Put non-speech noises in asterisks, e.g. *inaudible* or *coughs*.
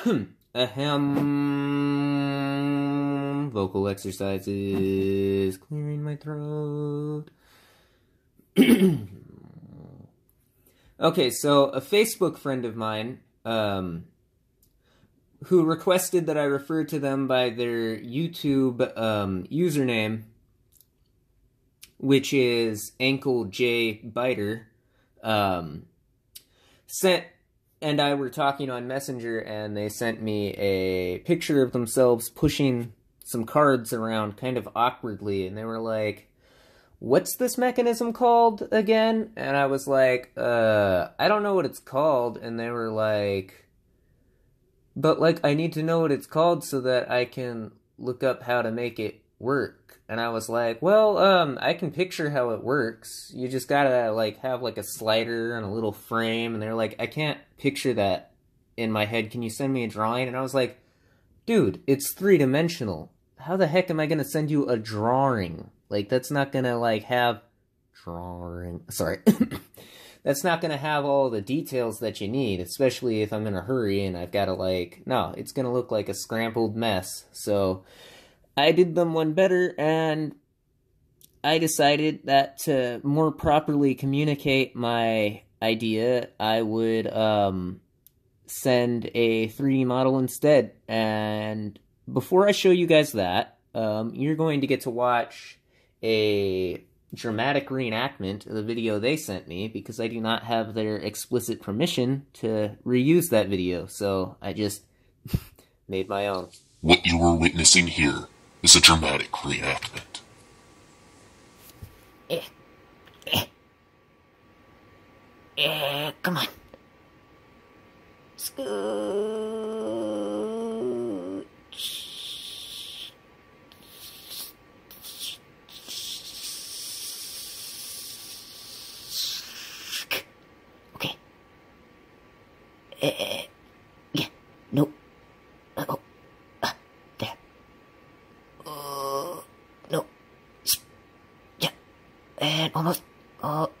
*coughs* Ahem. Vocal exercises. Clearing my throat. *coughs* okay, so a Facebook friend of mine, um, who requested that I refer to them by their YouTube um, username, which is Ankle J Biter, um, sent and I were talking on Messenger, and they sent me a picture of themselves pushing some cards around kind of awkwardly, and they were like, What's this mechanism called again? And I was like, uh, I don't know what it's called. And they were like, But, like, I need to know what it's called so that I can look up how to make it work. And I was like, well, um, I can picture how it works. You just gotta, like, have, like, a slider and a little frame. And they're like, I can't picture that in my head. Can you send me a drawing? And I was like, dude, it's three dimensional. How the heck am I gonna send you a drawing? Like, that's not gonna, like, have drawing. Sorry. *coughs* that's not gonna have all the details that you need, especially if I'm in a hurry and I've gotta, like, no, it's gonna look like a scrambled mess. So, I did them one better, and I decided that to more properly communicate my idea, I would um, send a 3D model instead. And before I show you guys that, um, you're going to get to watch a dramatic reenactment of the video they sent me because I do not have their explicit permission to reuse that video. So I just *laughs* made my own. What you are witnessing here is a dramatic reenactment. Eh. Eh. Eh, come on. Scooch. Okay. Eh, yeah, nope. Uh, oh, ah, there. Uh, no. Yeah, and almost. Oh, almost. Yeah,